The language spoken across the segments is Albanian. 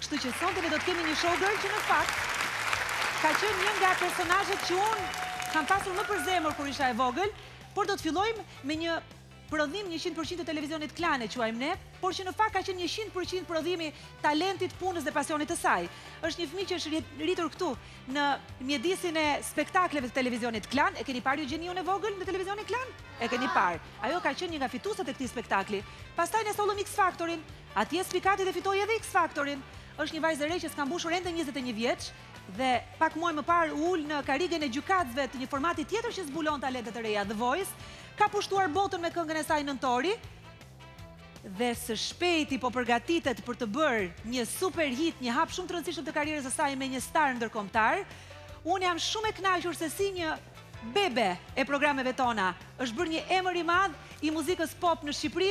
Kështu që sonte ne do të kemi një showgirl që në fakt ka qenë një nga personazhet që unë kam pasur më për zemër kur isha e vogël, por do të fillojmë me një prodhim 100% të televizionit Klan e quajmë ne, por që në fakt ka qenë 100% prodhim i talentit, punës dhe pasionit të saj. Është një fëmijë që është rritur këtu në mjedisin e spektakleve të televizionit Klan. E keni parë ju Gjeniun e vogël në televizionin Klan? E keni parë. Ajo ka qenë një nga fitueset e këtij spektakli. Pastaj ne sollëm X Factorin, Atje spikati dhe fitoi edhe X Factor-in. Është një vajzë e re që s'ka mbushur ende njëzet e një vjeç dhe pak muaj më parë u ul në karrigen e gjykatësve të një formati tjetër që zbulon talente të reja, The Voice. Ka pushtuar botën me këngën e saj Nëntori dhe së shpejti po përgatitet për të bërë një super hit, një hap shumë të rëndësishëm të karrierës së saj me një star ndërkombëtar. Unë jam shumë e kënaqur se si një bebe e programeve tona është bërë një emër i madh i muzikës pop në Shqipëri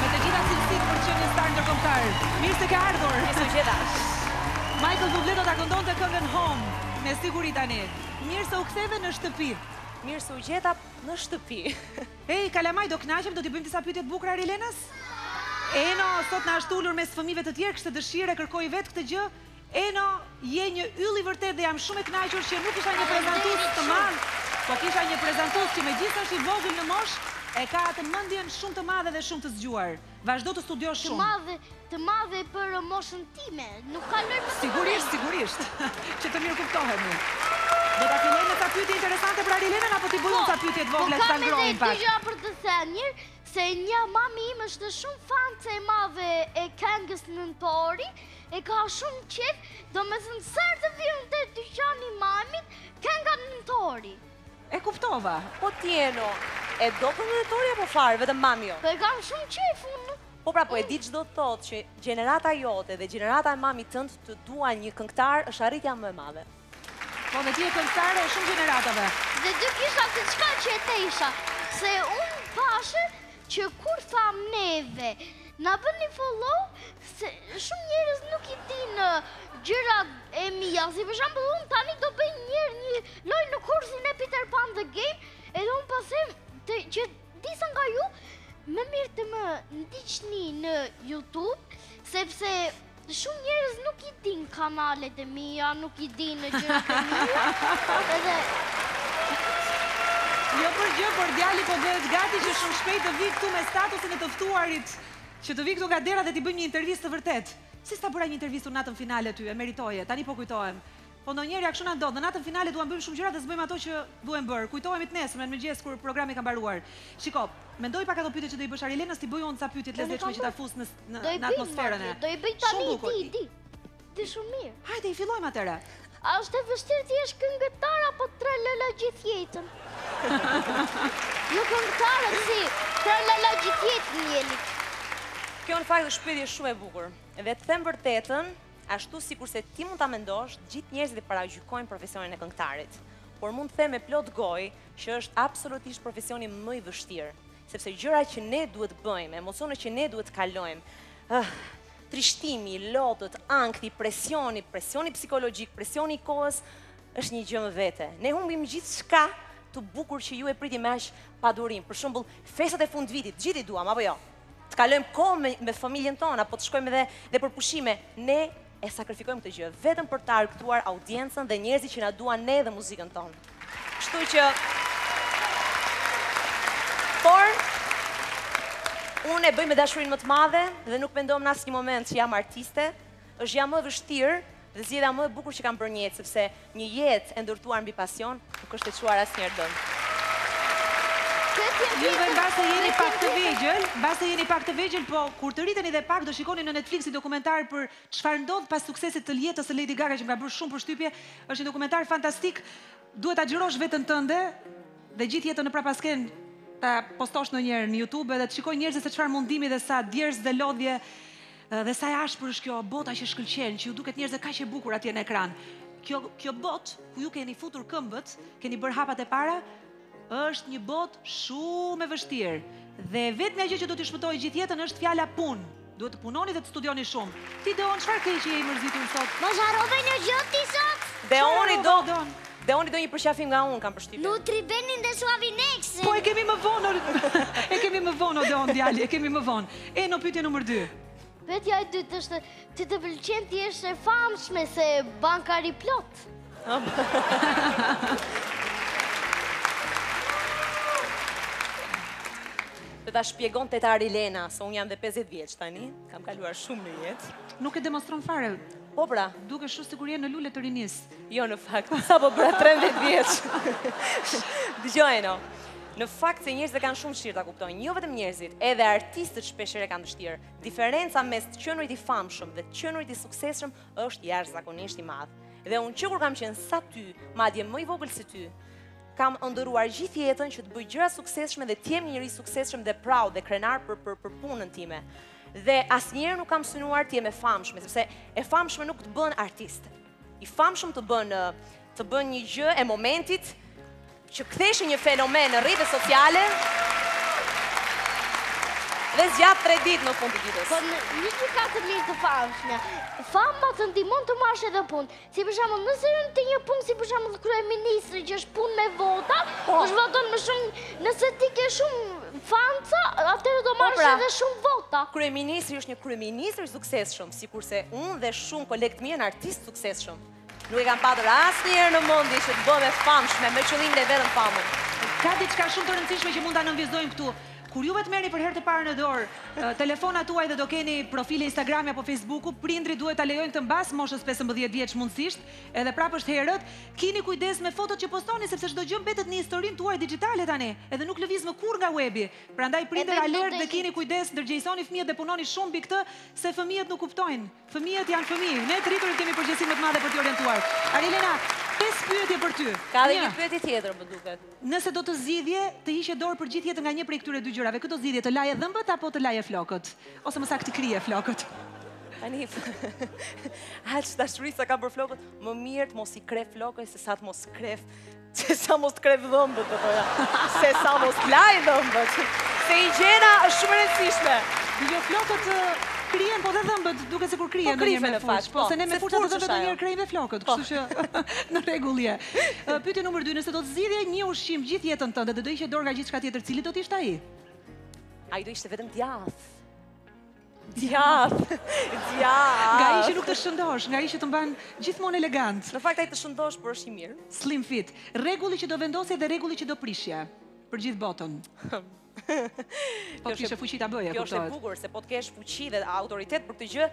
Me të gjitha cilësitë për të qenë një star ndërkombëtar. Mirë se ke ardhur! Mirë se u gjeta! Michael Bublé do ta këndonte këngën Home, me siguri tani. Mirë se u ktheve në shtëpi! Mirë se u gjeta në shtëpi! Ej, kalamaj, do kënaqemi, do t'i bëjmë disa pyetje të bukura Arilenës? Eno, sot na është ulur mes fëmijëve të tjerë, kishte dëshirë, e kërkoi vetë këtë gjë, Eno, je një yll i vërtetë dhe jam shumë e kënaqur që nuk kisha një prezantues të madh, po kisha një prezantues që megjithëse është i vogël në moshë, e ka atë mendjen shumë të madhe dhe shumë të zgjuar. Vazhdo të studiosh shumë. Të madhe, të madhe për moshën time. Nuk ka lojë më të madhe. Sigurisht, sigurisht. Që të mirëkuptohemi. Do ta fillojmë me ca pyetje interesante për Arilenën apo t'i bëj unë ca pyetje të vogla që ta ngrohim pak. Po kam edhe dy gjëra për të thënë. E para, se një mami im është shumë fanse e madhe e këngës Nëntori, E ka shumë qejf, domethënë sa herë të vijnë te dyqani i mamit, kënga Nëntori. E kuptova. Po ti Eno, e do këngën Nëntori apo çfarë, vetëm mami jo? Po e kam shumë qejf unë. Po pra, po e di çdo të thotë që gjenerata jote dhe gjenerata e mamit tënd të duan një këngëtar është arritja më e madhe. Po dhe ti je këngëtare e shumë gjeneratave. Dhe dy kisha diçka që të thoja, se unë pashë që kur thamë neve, na bën një follow, se shumë njerëz nuk i dinë gjërat e mia, si për shambull unë tani do bëj një një lojë në kursin e Peter Pan the Game, edhe unë pasem të që disa nga ju, më mirë të më ndiqni në Youtube, sepse Shumë njerëz nuk i dinë kanalet e mia, nuk i dinë gjërat e mia. Edhe... Jo për gjë, por djali po bëhet gati që shumë shpejt të vijë këtu me statusin e të ftuarit që të vijë këtu nga dera dhe t'i bëjmë një intervistë të vërtetë. Si s'ta bëra një intervistë unë natën finale ty, e meritoje, tani po kujtohem. Po ndonjëherë ja kështu na ndodh. Në natën finale duam të bëjmë shumë gjëra dhe s'bëjmë ato që duhen bërë. Kujtohemi të nesërmen në mëngjes kur programi ka mbaruar. Shiko, mendoji pak ato pyetje që do i bësh Arilenës, t'i bëj unë ca pyetje të lezetshme që ta fus në në atmosferën e. Do i bëj tani, i di, i di. Di shumë mirë. Hajde i fillojmë atëherë. A është e vështirë të jesh këngëtar apo tralala gjithë jetën? Jo këngëtare si tralala gjithë jetën jeni. Kjo në fakt është pyetje shumë e bukur dhe të them vërtetën, Ashtu sikurse ti mund ta mendosh, të gjithë njerëzit e paragjykojnë profesionin e këngëtarit. Por mund të them me plot gojë që është absolutisht profesioni më i vështirë, sepse gjërat që ne duhet të bëjmë, emocionet që ne duhet të kalojmë, ah, trishtimi, lotët, ankthi, presioni, presioni psikologjik, presioni i kohës, është një gjë më vete. Ne humbim gjithçka të bukur që ju e priti me aq padurim. Për shembull, festat e fundvitit, gjithë i duam apo jo? të kalojmë kohë me, me familjen tonë, apo të shkojmë dhe, dhe për pushime, ne e sakrifikojmë këtë gjë, vetëm për të argëtuar audiencën dhe njerëzit që na duan ne dhe muzikën tonë. Kështu që... Por, unë e bëj me dashurinë më të madhe dhe nuk pendohem në asnjë moment që jam artiste, Është gjëja më e vështirë dhe zgjedhja më e bukur që kam bërë në jetë, sepse një jetë e ndërtuar mbi pasion nuk është e çuar asnjëherë dëm. Ju dhe mbase jeni pak të vegjël, mbase jeni pak të vegjël, po kur të rriteni dhe pak do shikoni në Netflix një dokumentar për çfarë ndodh pas suksesit të jetës së Lady Gaga që më ka bërë shumë përshtypje. Është një dokumentar fantastik. Duhet ta xhirosh veten tënde dhe gjithë jetën në prapaskenë ta postosh ndonjëherë në YouTube edhe të shikojnë njerëzit se çfarë mundimi dhe sa djersë dhe lodhje Dhe sa e ashpër është kjo bota që shkëlqen, që ju duket njerëzve kaq e bukur atje në ekran. Kjo kjo botë ku ju keni futur këmbët, keni bërë hapat e para, është një botë shumë e vështirë. Dhe e vetmja gjë që do t'ju shpëtojë gjithë jetën është fjala punë. Duhet të punoni dhe të studioni shumë. Ti Deon, çfarë ke që je i mërzitur sot? Mos harrove një gjë ti sot. Deoni do Deoni do një përqafim nga unë kam përshtypjen. Nutribenin dhe Suavinexin. Po e kemi më vonë. e kemi më vonë Deon djali, e kemi më vonë. Eno, pyetja numër 2. Pyetja e dytë është, ty të pëlqen të jesh e famshme, se bën karshillëk plot? Ta shpjegon teta Arilena, se unë jam dhe 50 vjeç tani, kam kaluar shumë në jetë. Nuk e demonstron fare. Po pra. Dukesh sikur je në lule të rinisë. Jo, në fakt, sapo bëra 30 vjeç. Dëgjo Eno. Në fakt se njerëzit e kanë shumë vështirë ta kuptojnë, jo vetëm njerëzit, edhe artistët shpeshherë kanë vështirë. Diferenca mes të qenurit i famshëm dhe të qenurit i suksesshëm është jashtëzakonisht i madh. Dhe unë që kur kam qenë sa ty, madje më i vogël se ty, kam ëndërruar gjithë jetën që të bëj gjëra të suksesshme dhe të jem një njeri i suksesshëm dhe proud dhe krenar për për për punën time. Dhe asnjëherë nuk kam synuar të jem e famshme, sepse e famshme nuk të bën artist. i famshëm të bën të bën një gjë e momentit që kthehesh në fenomen në rrjetet sociale dhe zgjat tre ditë në fund të ditës. Po një gjë ka të mirë fama, fama të ndihmon të marrësh edhe punë. Si për shembull, nëse je në një punë si për shembull kryeministri që është punë me vota, po. Është. Voton më shumë, nëse ti ke shumë fansa, atëherë do, po, marrësh, pra, edhe shumë vota. Kryeministri është një kryeministër i suksesshëm. Sikurse unë dhe shumë kolegë të mi jemi artistë të suksesshëm. Nuk e kam patur asnjëherë në mendje që të bëhem e famshme me qëllimin e vetëm famën. Ka diçka shumë të rëndësishme që mund ta nënvizojmë këtu. Kur ju të merrni për herë të parë në dorë telefonat tuaj dhe do keni profile Instagrami apo Fejsbuku, prindërit duhet ta lejojnë këtë mbas moshës pesëmbëdhjetë vjeç mundësisht, edhe prapë është herët. Kini kujdes me fotot që postoni sepse çdo gjë mbetet në historinë tuaj dixhitale tani, edhe nuk lëviz më kurrë nga uebi. Prandaj prindër alert dhe kini kujdes, ndërgjegjësoni fëmijët dhe punoni shumë mbi këtë, se fëmijët nuk kuptojnë. Fëmijët janë fëmijë. Ne të rriturit kemi përgjegjësi më të madhe për t'i orientuar. Arilena, pesë pyetje për ty. Ka dhe një pyetje tjetër, më duket. Nëse do të zgjidhje, të hiqje dorë për gjithë jetën nga një prej këtyre dy gjërave, kë do zgjidhje, të laje dhëmbët apo të laje flokët? Ose më saktë t'i krihje flokët. Tani, aq dashuri sa kam për flokët, më mirë të mos i kreh flokët se sa të mos kreh Se sa mos të kreh dhëmbët, të thoja. Se sa mos të laj dhëmbët. Se higjiena është shumë e rëndësishme. Dhe jo flokët krihen, po dhe dhëmbët duket sikur krihen po, dhe ne me furçë. Po, po, se ne me furçat e dhëmbëve ndonjëherë krehim dhe flokët. Po. Kështu që në rregull je. Pyetje numër 2, nëse do të zgjidhje një ushqim gjithë jetën tënde dhe do hiqje dorë nga gjithçka tjetër, cili do t'ishte ai? Ai do ishte vetëm djathë. Djathë, djathë. Nga ai që nuk të shëndosh, nga ai që të mban gjithmonë elegant. Në fakt ai të shëndosh, por është i mirë. Slim fit. Rregulli që do vendosje dhe rregulli që do prishje për gjithë botën. Po të kishe fuqi ta bëje, kuptohet. Kjo është e bukur se po të kesh fuqi dhe autoritet për këtë gjë,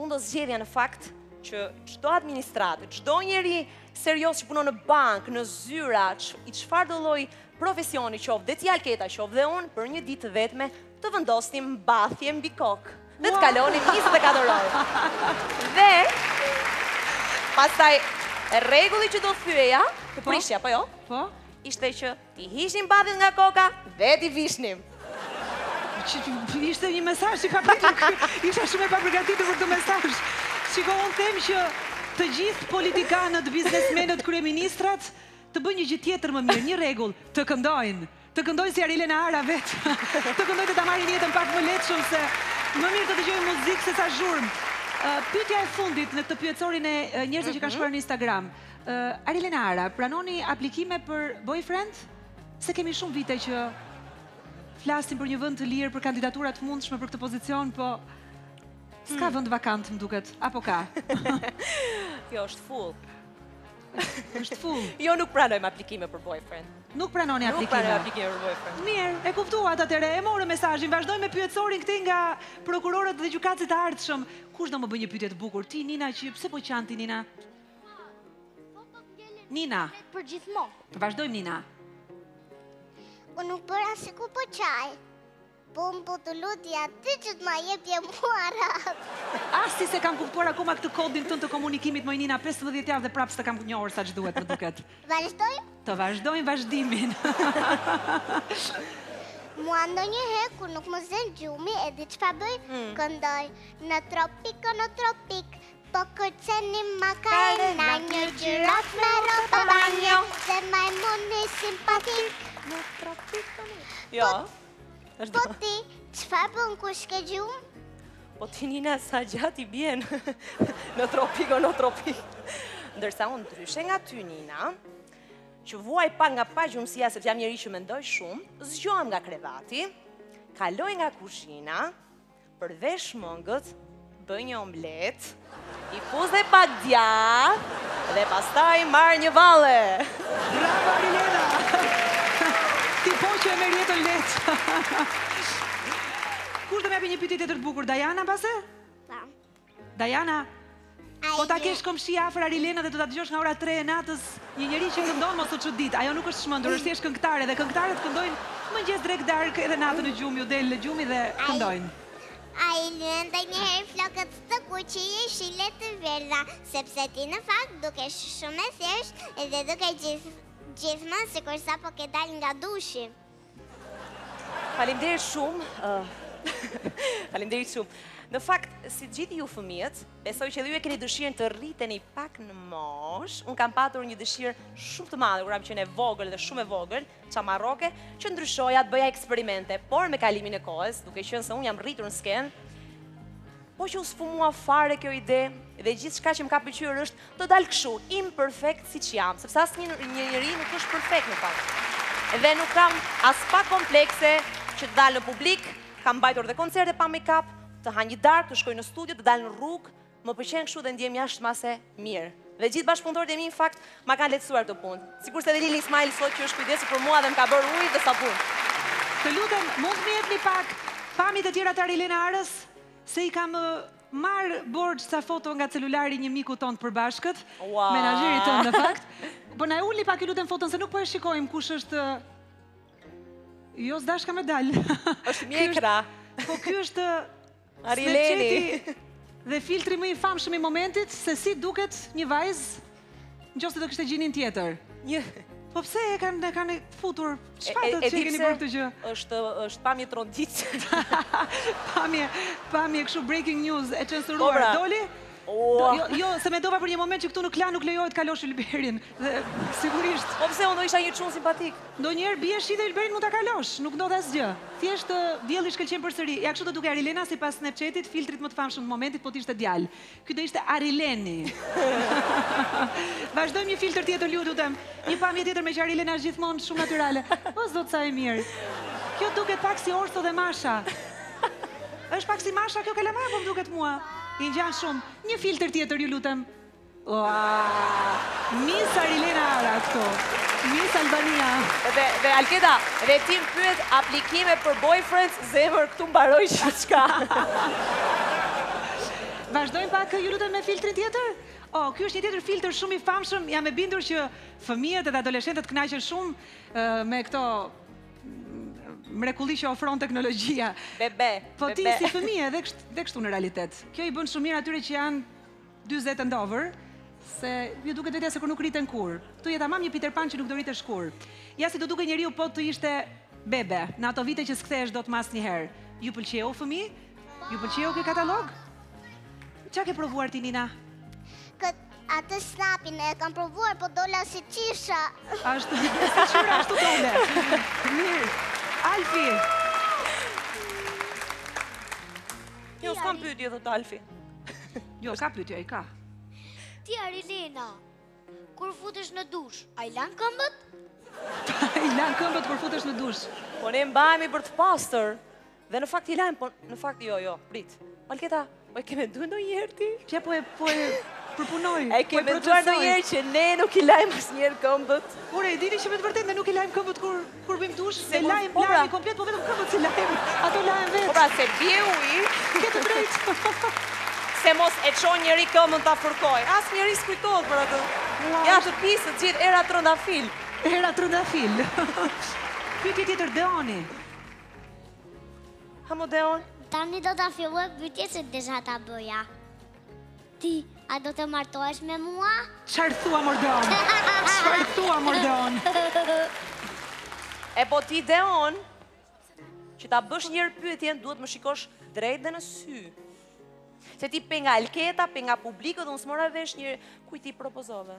unë do zgjedhja në fakt që çdo administratë, çdo njeri serioz që punon në bankë, në zyra, i çfarëdolloj profesioni qoftë, dhe ti Alketa qoftë dhe unë për një ditë vetme Të vendosnim mbathje mbi kokë dhe të kalonim 24 orë. Dhe pastaj rregulli që do thyeja, të, po, prishja, po jo? Po. Ishte që t'i hiqnim mbathjet nga koka dhe t'i vishnim. Ishte një mesazh që i papritur kërë, isha shumë e papërgatitur për këtë mesazh. Shiko, unë them që të gjithë politikanët, biznesmenët, kryeministrat, të bëjnë një gjë tjetër më mirë, një rregull, të këndojnë. Të këndojnë si Arilena Ara vetë. Të këndojnë, ta marrin jetën pak më lehtshëm se më mirë të dëgjojmë muzikë se sa zhurmë. Pyetja e fundit në këtë pyetësorin e njerëzve që kanë shkruar në Instagram. Arilena Ara, pranoni aplikime për boyfriend? Se kemi shumë vite që flasim për një vend të lirë, për kandidatura të mundshme për këtë pozicion, po s'ka vend vakant, më duket, apo ka? Jo, është full. Është full. Jo nuk pranojmë aplikime për boyfriend. Nuk pranoni aplikime. Nuk pranojmë aplikime për boyfriend. Mirë, e kuptuat atëherë, e morët mesazhin. Vazhdojmë me pyetësorin këtej nga prokurorët dhe gjykatësit e ardhshëm. Kush do më bëjë një pyetje të bukur? Ti Nina që pse po qan ti Nina? Nina. Për gjithmonë. Të vazhdojmë Nina. Unë nuk bëra sikur po qaj. Po po të lutesha ty që të ma jepje mua radhën. Ah, si s'e kam kuptuar akoma këtë kodin tënd të komunikimit moj Nina, 15 javë dhe prapë s'të kam njohur sa që duhet më duket. Vazhdojmë? Të vazhdojmë vazhdimin. Mua ndonjëherë kur nuk më zë gjumi e di çfarë bëj, hmm. këndoj në tropik, në tropik, po kërcenim makarena një gjirafë me rroba banjo, dhe majmuni simpatik, në tropik, në tropik, jo. po Po ti, çfarë bën kur s'ke gjumë? Po ti Nina sa gjatë i bie në tropik o në tropik. Ndërsa unë ndryshe nga ty Nina, që vuaj pak nga pagjumësia sepse jam njeri që mendoj shumë, zgjohem nga krevati, kaloj nga kuzhina, Përvesh mëngët, bëj një omletë, i fus dhe pak djathë dhe pastaj marr një valle. Bravo Arilena. Ti po që e merr jetën lehtë. Kush do më japë një pyetje tjetër të bukur? Dajana mbase? Dajana, po ta kesh komshi afër Arilenën dhe do ta dëgjosh nga ora 3 e natës një njeri që këndon mos u çudit. Ajo nuk është çmendur, është thjesht këngëtare dhe këngëtarët këndojnë mëngjes drekë darkë edhe natën në gjumë u del gjumi dhe këndojnë. A i lyen ndonjëherë flokët të kuqe jeshile të verdha, sepse ti në fakt dukesh shumë e thjeshtë dhe dukesh gjithmonë sikur sapo ke dalë nga dushi. Faleminderit shumë. Faleminderit shumë. Në fakt, si të gjithë ju fëmijët, besoj që edhe ju e keni dëshirën të rriteni pak në moshë. Unë kam patur një dëshirë shumë të madhe, kur kam qenë e vogël dhe shumë e vogël, çamarroke, që ndryshoja, të bëja eksperimente, por me kalimin e kohës, duke qenë se unë jam rritur në skenë, pothuajse u sfumua fare kjo ide dhe gjithçka që më ka pëlqyer është Të dal kshu, imperfekt siç jam, sepse asnjë një njeri nuk është perfekt në fakt. Dhe nuk kam aspak komplekse që të dal në publik, kam mbajtur dhe koncerte pa make-up, të ha një darkë, të shkoj në studio, të dal në rrugë, më pëlqen kshu dhe ndjehem jashtëmase mirë. Dhe gjithë bashkëpunëtorët e mi në fakt ma kanë lehtësuar këtë punë. Sikurse dhe Lili Ismaili sot që është kujdesur për mua dhe më ka bërë ujë dhe sapun. Të lutem, mund të më jepni pak pamjet e tjera të Arilena Arës, se i kam Marrë borxh ca foto nga celulari i një miku tonë të përbashkët, menaxherit tonë në fakt. Po na e ulni pak ju lutem foton se nuk po e shikojmë kush është Jo, s'dashka me dal. Është mjekra. Po ky është Snapchati dhe filtri më i famshëm i momentit se si duket një vajzë Nëse do kishte gjinin tjetër. Po pse e kanë e kanë futur? Çfarë do të thotë keni bërë këtë gjë? Është është pamje tronditëse. Pamje, pamje kështu breaking news e censuruar. Po, pra. Doli? Oh. Jo, jo, se mendova për një moment që këtu në Klan nuk lejohet të kalosh Ylberin. Dhe sigurisht. Po pse unë do isha një çun simpatik? Ndonjëherë bie shi dhe Ylberin mund ta kalosh, nuk ndodh asgjë. Thjesht dielli shkëlqen përsëri. Ja kështu do dukej Arilena sipas Snapchatit, filtrit më të famshëm të momentit, po të ishte djalë. Ky do ishte Arileni. Vazhdojmë një filtër tjetër ju lutem. Një pamje tjetër me që Arilena është gjithmonë shumë natyrale. O zot sa e mirë. Kjo duket pak si Orso dhe Masha. Është pak si Masha kjo kalamaja apo më duket mua? I ngjan shumë. Një filtër tjetër ju lutem. Uaa. Mis Arilena Ara këtu. Mis Albania. Dhe dhe Alkeda, dhe ti pyet aplikime për boyfriends, zemër këtu mbaroi gjithçka. Vazhdojmë pak, ju lutem me filtrin tjetër? Oh, ky është një tjetër filtër shumë i famshëm, jam e bindur që fëmijët edhe adoleshentët kënaqen shumë uh, me këto mm, mrekulli që ofron teknologjia. Bebe, bebe. Po ti si fëmijë edhe kështu, edhe kështu në realitet. Kjo i bën shumë mirë atyre që janë 40 and over, se u duket vetja sikur nuk rriten kurrë. Këtu je tamam një Peter Pan që nuk do rritesh kurrë. Ja si do dukej njeriu po të ishte bebe, në ato vite që s'kthehesh dot më asnjëherë. Ju pëlqeu fëmijë? Ju pëlqeu ky katalog? Ça ke provuar ti, Nina? Këtë atë snapin e kam provuar, po dola siç isha. Ashtu, siç ishe, ashtu dole. Mirë, Alfi. Jo, s'ka më pyetje dhe ti Alfi. Jo, ka pyetje, ai ka. Ti, Arilena, kur futesh në dush, a i lan këmbët? A i lan këmbët kur futesh në dush. Po ne mbahemi për të pastër. Dhe në fakt i lajmë, po në fakt jo, jo, prit. Alketa, po e ke menduar ndonjëherë ti? Pja po e, po e përpunoj, e po e përgjësoj. ndonjëherë që ne nuk i lajmë asnjëherë këmbët. Por e dini që me të vërtetë, ne nuk i lajmë këmbët kur, kur bëjmë dush, s'i lajmë, po pra. Lahemi komplet, po vetëm këmbët s'i lajmë, ato lahen vetë. Po pra, se bie uji, ke të drejtë. se mos e çon njeri këmbën ta fërkojë, asnjeri s'kujtohet për atë. Ja, të pisët, gjithë era trëndafil. Era trëndafil. Pyetje tjetër, Deoni. Hë mo Deon? Tani do ta filloj pyetjen se desha ta bëja. Ti, a do të martohesh me mua? Çarë thua, mor Deon? Çarë thua, mor Deon? E po ti, Deon, që ta bësh njëherë pyetjen, duhet t'më shikosh drejt e në sy. Se ti pe nga Alketa, pe nga publiku dhe unë s'mora vesh njëherë kujt i propozove.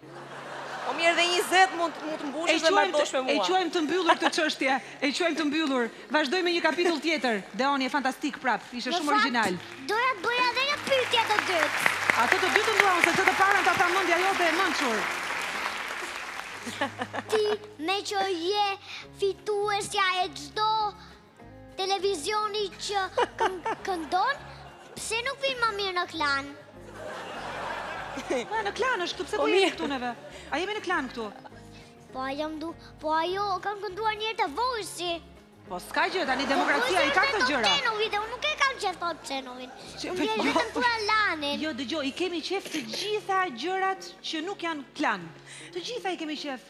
O po mirë dhe njëzet mund të mbushësh dhe martohesh me mua. E quajmë të mbyllur këtë çështje, e quajmë të mbyllur. Vazhdojmë me një kapitull tjetër. Deon je fantastik prapë, ishe shumë origjinal. Në fakt, doja të bëja dhe një pyetje të dytë. Atë të dytën duam, se atë të parën ta tha mendja jote e mençur. Ti meqë je fituesja e çdo televizioni që këndon, pse nuk vjen më mirë në Klan? Në Klan është, pse po, po jemi këtu neve? A jemi në Klan këtu? Po a jam du, po a jo, kam kënduar njëherë te Voice-i. Po s'ka gjë, tani po, demokracia i ka këto gjëra. Po Cenovit, unë nuk e kam që thot Cenovit. Unë e jo. vetëm thua Lanin. Jo, dëgjo, i kemi qejf të gjitha gjërat që nuk janë Klan. Të gjitha i kemi qejf.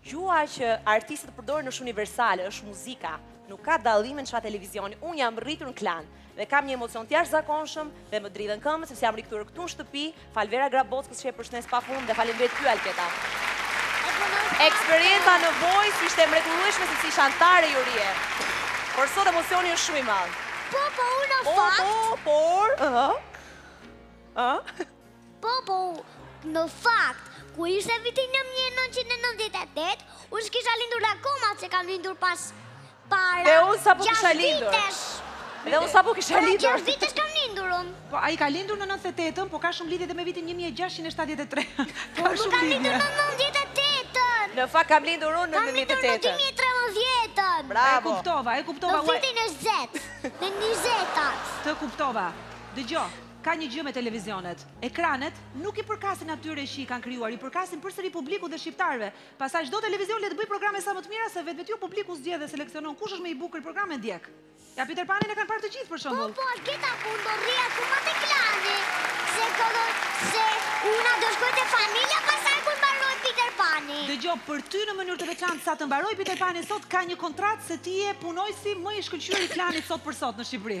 Gjuha që artistët përdorin është universale, është muzika. Nuk ka dallim me çfarë televizioni. Unë jam rritur në Klan dhe kam një emocion të jashtëzakonshëm dhe më dridhen këmbët sepse jam rikthyer këtu në shtëpi, fal Vera Grabockës që e përshëndes pafund dhe faleminderit ty Alketa. Eksperienca në Voice ishte e mrekullueshme si ish anëtare jurie. Por sot emocioni është shumë i madh. Po, po, unë në fakt. Po, po, por, ëh. Ëh. Po, po, në fakt, ku ishte viti 1998, unë s'kisha lindur akoma se kam lindur pas para. Dhe unë sapo kisha lindur. Dhe unë sapo kisha pra, lindur. Gjashtë vitesh kam lindur unë. Po, ai ka lindur në 98-ën, po ka shumë lidhje dhe me vitin 1673. Po, nuk kam lindur në 98-ën. Në fakt kam lindur unë në 98-ën. Kam lindur në 2013-ën. Bravo. E kuptova, e kuptova. Në vitin e zetë, në njëzet Të kuptova. Dëgjo. Ka një gjë me televizionet. Ekranet nuk i përkasin atyre që i kanë krijuar, i përkasin përsëri publikut dhe shqiptarëve. Pastaj çdo televizion le të bëjë programe sa më të mira se vetë vetë publiku zgjedh dhe seleksionon kush është më i bukur programe ndjek. Ja Peter Panin e kanë parë të gjithë për shembull. Po po atje ka ku ndodhi ashtu më te klani se këto se unë do shkoj te familja pastaj kur mbaroi Peter Pani. Dëgjo për ty në mënyrë të veçantë sa të mbarojë Peter Pani sot ka një kontratë se ti je punonjësi më i shkëlqyer i klanit sot për sot në Shqipëri.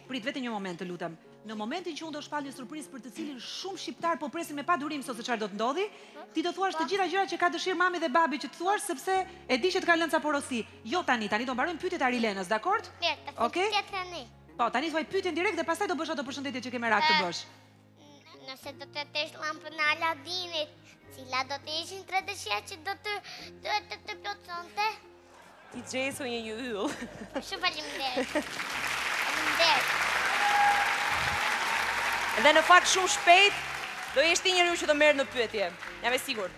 Prit vetëm një moment të lutem. Në momentin që unë do shpall një surprizë për të cilin shumë shqiptarë po presin me padurim sot se çfarë do të ndodhi, ti do thuash të gjitha gjërat që ka dëshirë mami dhe babi që të thuash sepse e di që të kanë lënë ca porosi. Jo tani, tani do mbarojmë pyetjet e Arilenës, dakord? Mirë, okay. Po, tani thuaj pyetjen direkt dhe pastaj do bësh ato përshëndetjet që ke merak të bësh. Nëse do të kesh llampën e Aladinit, cilat do të ishin tre dëshirat që do të të të të plotësonte? Ti Jason je një yll. Shumë faleminderit. Faleminderit. Dhe në fakt shumë shpejt, do jesh ti njeriu që do merr në pyetje. Jam e sigur.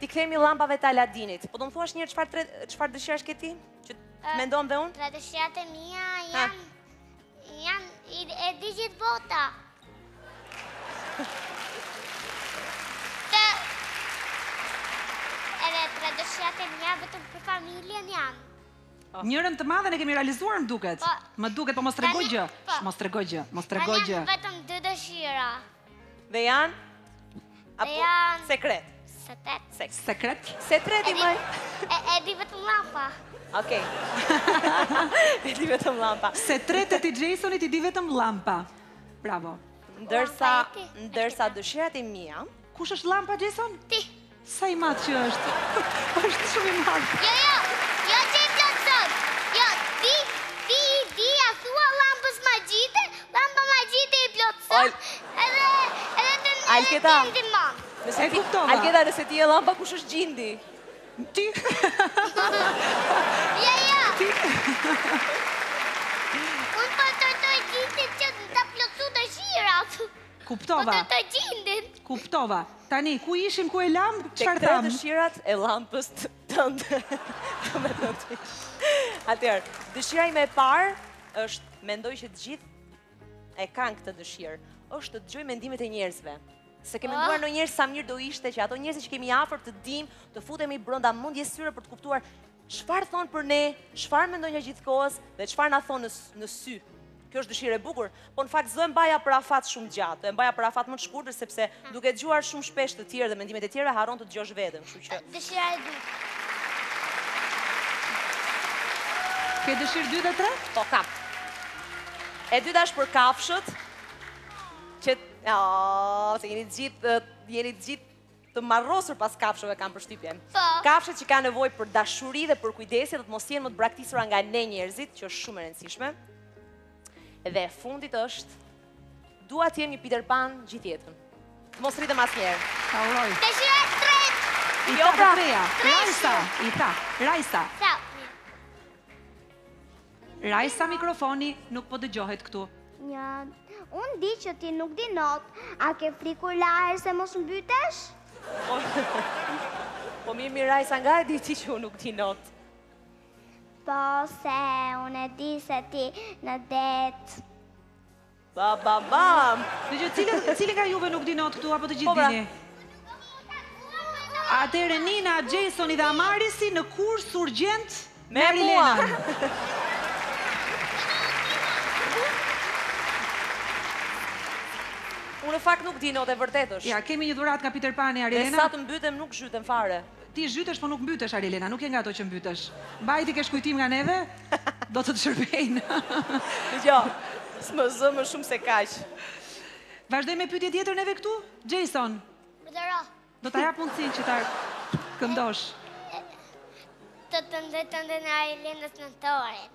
T'i kthehemi llampës të Aladinit. Po do më thuash njëherë çfarë dëshirash ke ti? Që të mendoj dhe unë? Tre dëshirat e mia janë Janë, e di gjithë bota. Edhe tre dëshirat e mia vetëm për familjen janë. Po. Njërën të madhen e kemi realizuar më duket. Po. Më duket, po mos trego gjë. Po. Mos trego gjë, mos trego gjë. Tani janë vetëm dy dëshira. Dhe janë? Dhe janë? Sekret. Sekret. Sekret. Sekret i madh. E di vetëm llampa. Okej. E di vetëm llampa. Sekretet i Jasonit i di vetëm llampa. Bravo. Ndërsa, ndërsa dëshirat e mia. Kush është llampa Jason? Ti. Sa i madh që është. Është shumë i madh. Jo, jo. Jo që i plotëson. Jo, ti ti ti ia thua llambës magjike, llamba magjike i plotëson. Edhe edhe të Alketa. Nëse ti Alketa, nëse ti je llamba kush është xhindi? Ti. Jo, jo. Ti. Unë po të them xhindin që t'i plotësoj dëshirat. Kuptova. Po të them xhindin. Kuptova. Tani, ku ishim, ku e lamë, çfarë thamë? Tek tre dëshirat e llampës tënde. Atëherë, dëshira ime e parë është, mendoj që të gjithë e kanë këtë dëshirë, është të dëgjoj mendimet e njerëzve. Se ke menduar ndonjëherë sa mirë do ishte që ato njerëz që kemi afër të dim, të futemi brenda mendjes tyre për të kuptuar Çfarë thonë për ne, çfarë mendojnë gjithë kohës dhe çfarë na thonë në sy. Kjo është dëshirë e bukur, po në fakt s'do e mbaja për afat shumë të gjatë, e mbaja për afat më të shkurtër sepse hmm. duke dëgjuar shumë shpesh të tjerë dhe mendimet e të tjerëve harron të dëgjosh veten, kështu që dëshira e dytë. Ke dëshirë 2 dhe 3? Po kam. E dyta është për kafshët. Që, oh, se jeni gjithë, jeni gjithë të marrosur pas kafshëve kam përshtypjen. Po. Kafshët që kanë nevojë për dashuri dhe për kujdesje, të mos jenë më të braktisura nga ne njerëzit, që është shumë e rëndësishme. Dhe e fundit është dua të jem një Peter Pan gjithë jetën. Të mos rritem asnjëherë. Ta uroj. Të shijosh të tretë. I jo, të treja. Rajsa, i ta. Rajsa. Sa. Rajsa mikrofoni nuk po dëgjohet këtu. Jo, unë e di që ti nuk di not, a ke frikë kur lahesh se mos mbytesh? Po mi, mi Rajsa nga e di ti që unë nuk di not? Po se unë e di se ti në det. Bababam! Dëgjoj, cilët, cili nga juve nuk di not këtu, apo të gjithë dini? Atëherë Nina, Jasoni dhe Amarisi në kurs urgjent me Arilenën. Unë në fakt nuk di not, e vërtetë është. Ja, kemi një dhuratë nga Peter Pani, Arilena. Dhe sa të mbytem nuk zhytem fare. Ti zhytesh po nuk mbytesh Arilena, nuk je nga ato që mbytesh. Mbaji t'i kesh kujtim nga neve, do të të shërbejnë. Jo, s'më zë më shumë se kaq. Vazhdojmë me pyetjen tjetër neve këtu? Jason. Urdhëro. Do ta jap mundësinë që ta këndosh. Të këndoj, të këndoj Arilenës Nëntorin.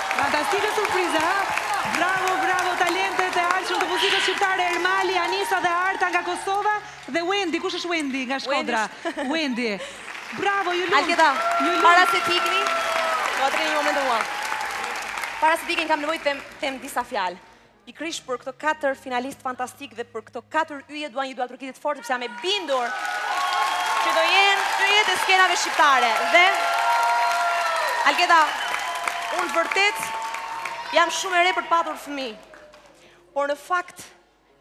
Fantastike surpriza, ha? Bravo, bravo, talentet e ardhshme të muzikës shqiptare, Ermali, Anisa dhe Arta nga Kosova, dhe Wendy, kush është Wendy nga Shkodra? Wendy. Bravo, ju lumtë. Alketa, para se t'ikni, dua dhe një moment të them. Para se t'ikni, kam nevojë të them disa fjalë. Pikërisht për këto katër finalistë fantastikë dhe për këto katër yje dua një duartrokitje të fortë sepse jam e bindur që do jenë yjet e skenave shqiptare dhe Alketa unë vërtet jam shumë e re për të patur fëmijë por në fakt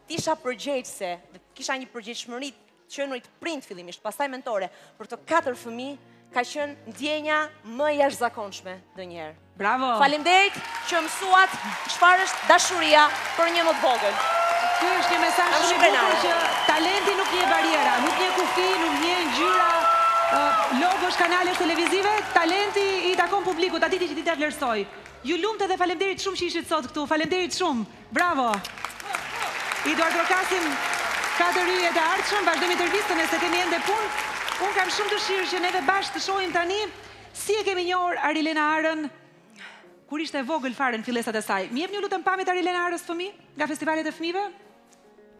të isha përgjegjëse dhe të kisha një përgjegjshmëri të qënurit prind fillimisht, pastaj mentore, për këta katër fëmijë, ka qenë ndjenja më e jashtëzakonshme ndonjëherë. Bravo! Faleminderit që më mësuat çfarë është dashuria për një më të vogël. Ky është një mesazh shumë i bukur që talenti nuk njeh barriera, nuk njeh kufij, nuk njeh ngjyra logosh, kanalesh televizive, talenti i takon publikut, ai di që t'i vlerësojë. Ju lumtë edhe faleminderit shumë që ishit sot këtu, faleminderit shumë. Bravo! I duartrokasim gazetarit të ardhshëm, vazhdojmë intervistën se kemi ende punë. Unë kam shumë dëshirë që neve bashkë të shohim tani si e kemi njohur Arilena Arën kur ishte e vogël fare në fillesat e saj. M'i jepni ju lutem pamjet e Arilena Arës fëmijë, nga festivalet e fëmijëve?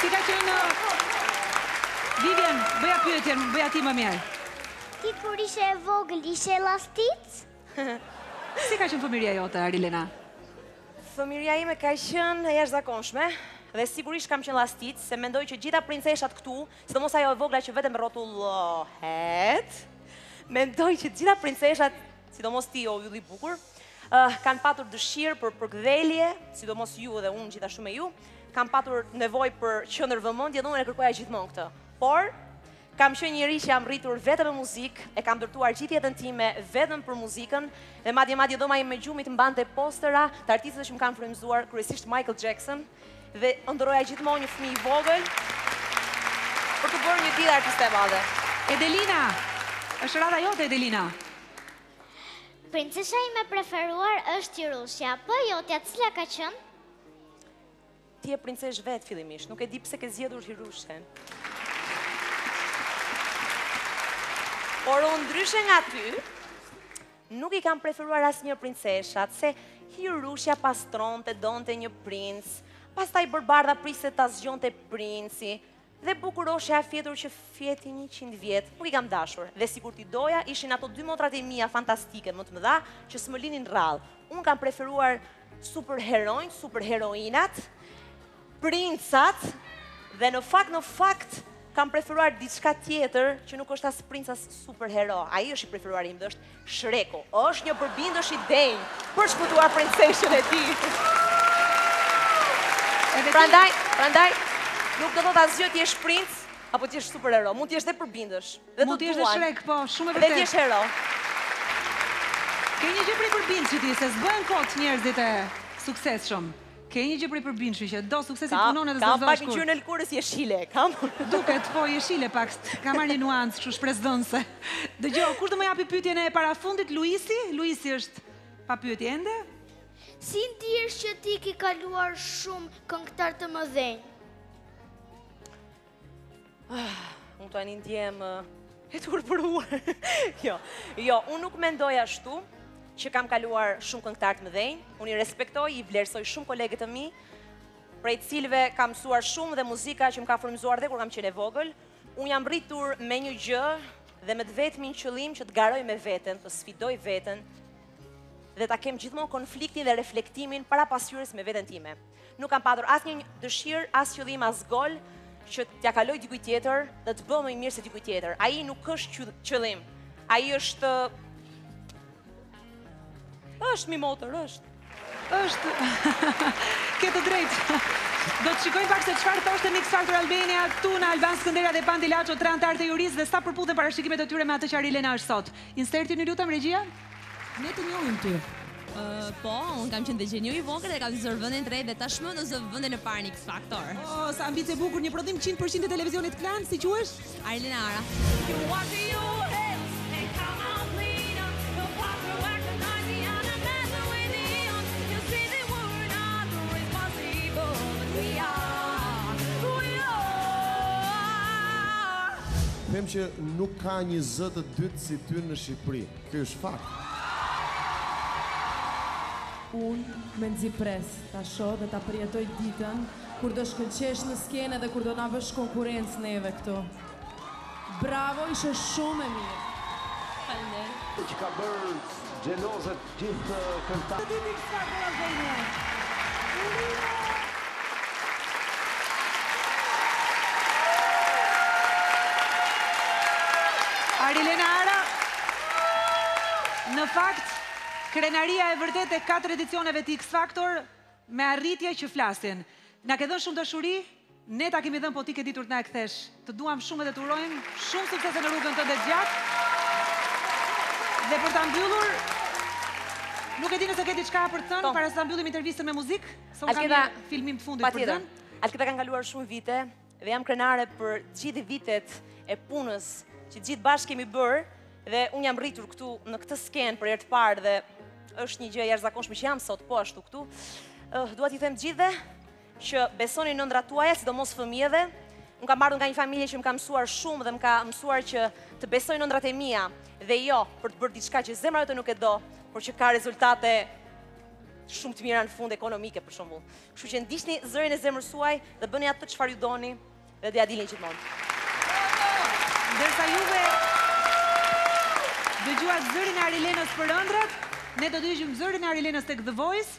Si ka qenë Vivian, bëja pyetjen, bëja ti më mirë. Ti kur ishe e vogël, ishe llasticë? Si ka qenë fëmijëria jote, Arilena? Fëmijëria ime ka qenë e jashtëzakonshme dhe sigurisht kam qenë llasticë, se mendoj që gjitha princeshat këtu, sidomos ajo e vogla që vetëm rrotullohet, mendoj që gjitha princeshat sidomos ti o yll i bukur, uh, kanë patur dëshirë për përkëdhelje, sidomos ju dhe unë gjithashtu me ju, kam patur nevojë për qendër vëmendje dhe unë e kërkoja gjithmonë këtë. Por, kam qenë njeri që jam rritur vetëm me muzikë, e kam ndërtuar gjithë jetën time vetëm për muzikën, dhe madje madje dhoma ime e gjumit mbante postera të artistëve që më kanë frymëzuar, kryesisht Michael Jackson, Dhe ëndërroja gjithmonë një fëmijë i vogël për t'u bërë një ditë artiste e madhe. Edelina, është radha jote Edelina. Princesha ime e preferuar është Hirushja, po e jotja cila ka qenë? Ti je princeshë vetë fillimisht, nuk e di pse ke zgjedhur Hirushen. Por unë ndryshe nga ty, Nuk i kam preferuar asnjëherë princeshat, se Hirushja pastronte, donte një princ, pastaj Borëbardha priste ta zgjonte princi, dhe Bukuroshja e fjetur që fjeti njëqind vjet, nuk i kam dashur, dhe sikur t'i doja, ishin ato dy motrat e mia fantastike, më të mëdha, që s'më linin radhë. Unë kam preferuar superheronjtë, superheroinat, princat dhe në fakt në fakt kam preferuar diçka tjetër që nuk është as princ as superhero. Ai është i preferuari im dhe është Shreku. Është një përbindësh i denjë për të shpëtuar princeshën e tij. Prandaj, prandaj nuk do të thotë asgjë të jesh princ apo të jesh superhero. Mund të jesh dhe përbindësh. Dhe mund të jesh dhe Shrek, po, shumë e vërtetë. Dhe të jesh hero. Ke një gjë prej përbindëshi ti, se s'bëhen kot njerëzit e suksesshëm. Ke një gjë prej përbindëshi që do suksesin punon edhe zozosh kur. Kam pak ngjyrën e lëkurës jeshile, kam. Duket po jeshile pak, ka marrë një nuancë kështu shpresdhënëse. Dëgjo, kush do më japë pyetjen e parafundit Luisi? Luisi është pa pyetje ende? Si ndihesh që ti ke kaluar shumë këngëtar të mëdhenj? Ah, unë tani ndjehem e turpëruar. jo, jo, unë nuk mendoj ashtu që kam kaluar shumë këngëtarë të mëdhenj. Unë i respektoj, i vlerësoj shumë kolegët e mi, prej të cilëve kam mësuar shumë dhe muzika që më ka formëzuar dhe kur kam qenë e vogël. Unë jam rritur me një gjë dhe me të vetmin qëllim që të garoj me veten, të sfidoj veten, dhe ta kem gjithmonë konfliktin dhe reflektimin para pasqyrës me veten time. Nuk kam patur asnjë dëshirë, as qëllim, as gol, që t'ia kaloj dikujt tjetër dhe të bëhem më i mirë se dikush tjetër. Ai nuk është qëllim, ai është... është mi motër, është. është... Ke të drejtë. Do të shikojmë pak se çfarë thoshin te X Factor Albania Tuna, Alban Skënderaj dhe Pandi Laço, tre anëtarë të jurisë dhe sa përputhen parashikimet e tyre me atë që Arilena është sot. Insertin ju lutem regjia. Ne të njohim ty. Po, unë kam qenë te Gjeniu i vogël dhe kam zënë vendin e tretë dhe tashmë do zë vendin e parë në X Factor. O, oh, sa ambicie e bukur një prodhim 100% i televizionit Klan, si quhesh? Arilena Ara. You want to you Them që nuk ka një zë të dytë Si ty në Shqipëri. Ky është fakt. Unë mezi pres ta shoh dhe ta përjetoj ditën kur do shkëlqesh në skenë dhe kur do na bësh konkurrencë neve këtu. Bravo, ishe shumë e mirë. Faleminderit. Që ka bërë xhelozë Gjithë këngëtarët. Ta dish çfarë po na bëjnë ne. Urime. Arilena Ara, Në fakt, krenaria e vërtetë e katër edicioneve të X Factor me arritje që flasin. Na ke dhënë shumë dashuri, Ne ta kemi dhënë po ti ke ditur të na e kthesh. Të duam shumë dhe të urojmë shumë suksese në rrugën tënde të gjatë. Dhe për ta mbyllur, nuk e di nëse ke diçka për të thënë po. para se ta mbyllim intervistën me muzikë, se unë kam një filmim të fundit për të thënë. Alketa kanë kaluar shumë vite dhe jam krenare për gjithë vitet e punës që gjithë bashkë kemi bërë dhe unë jam rritur këtu në këtë skenë për herë të parë dhe është një gjë e jashtëzakonshme që jam sot po ashtu këtu. Uh, dua t'i them gjithëve që besoni në ëndrrat tuaja, sidomos fëmijëve. Unë kam ardhur nga një familje që më ka mësuar shumë dhe më ka mësuar që të besoj në ëndrrat e mia dhe jo për të bërë diçka që zemra jote nuk e do, por që ka rezultate shumë të mira në fund ekonomike për shembull. Kështu që ndiqni zërin e zemrës suaj dhe bëni atë çfarë ju doni dhe do t'ia dilni gjithmonë. Ndërsa juve dëgjuat zërin e Arilenës për ëndrrat, ne do të dëgjojmë zërin e Arilenës tek The Voice.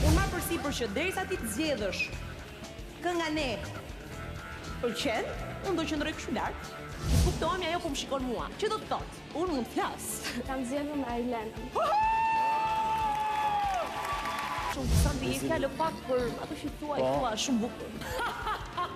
Unë marr përsipër që derisa ti të zgjedhësh këngën e pëlqen, unë do qëndroj kështu lart, që të kuptohemi ajo po më shikon mua, që do të thotë, unë mund të flas. Kam zgjedhur Arilenën. Shumë interesante, je fjalëpak për atë që thua, e thua shumë bukur.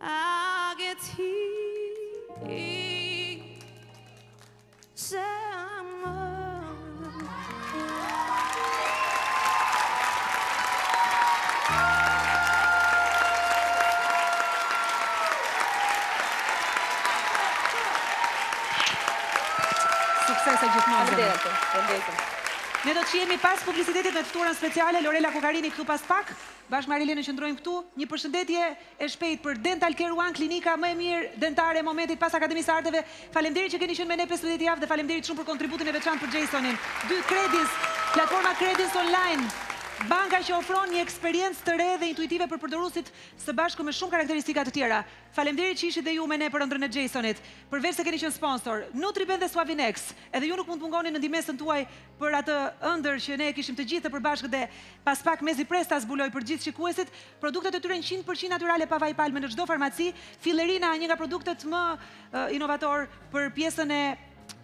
I'll get here Suksese gjithmonë zonja. Faleminderit. Ne do të shihemi pas publicitetit me të ftuarën speciale Lorela Kukarini këtu pas pak. Bashkë me Arilenën qëndrojmë këtu. Një përshëndetje e shpejtë për Dental Care One, klinika më e mirë dentare e momentit pas Akademisë së Arteve. Faleminderit që keni qenë me ne pesëmbëdhjetë javë dhe faleminderit shumë për kontributin e veçantë për Jaysonin. Dy, Credins, platforma Credins online, banka që ofron një eksperiencë të re dhe intuitive për përdoruesit së bashku me shumë karakteristika të tjera. Faleminderit që ishit dhe ju me ne për ëndrrën e Jaysonit. Përveç se keni qenë sponsor, Nutriben dhe Suavinex, edhe ju nuk mund të mungoni në ndihmesën tuaj për atë ëndërr që ne e kishim të gjithë të përbashkët dhe pas pak mezi pres ta zbuloj për gjithë shikuesit, produktet e tyre 100% natyrale pa vaj palme në çdo farmaci. Fillerina, një nga produktet më inovator për pjesën e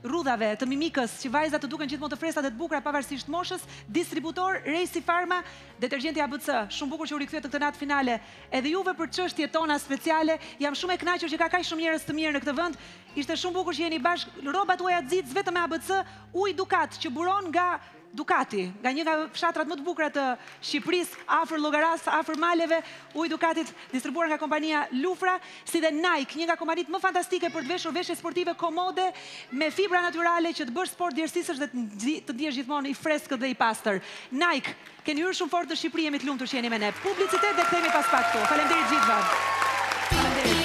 rrudhave, të mimikës, që vajzat të duken gjithmonë të freskëta dhe të bukura pavarësisht moshës, distributor Reisi Pharma, detergjenti ABC, shumë bukur që u rikthyet në këtë natë finale edhe juve për çështjet tona speciale. Jam shumë e kënaqur që ka kaq shumë njerëz të mirë në këtë vend, Ishte shumë bukur që jeni bashkë, rrobat tuaja xixë vetëm me ABC, ujë Dukat që buron nga Dukati, nga një nga fshatrat më të bukura të Shqipërisë, afër Llogarasë, afër maleve, uji i Dukatit distribuar nga kompania Lufra, si dhe Nike, një nga kompanitë më fantastike për të veshur veshje sportive komode me fibra natyrale që të bësh sport, të djersisësh dhe të ndihesh gjithmonë i freskët dhe i pastër. Nike. Keni hyrë shumë fort në Shqipëri jemi të lumtur që jeni me ne. Publicitet dhe kthehemi pas pak këtu. Faleminderit gjithëve. Faleminderit.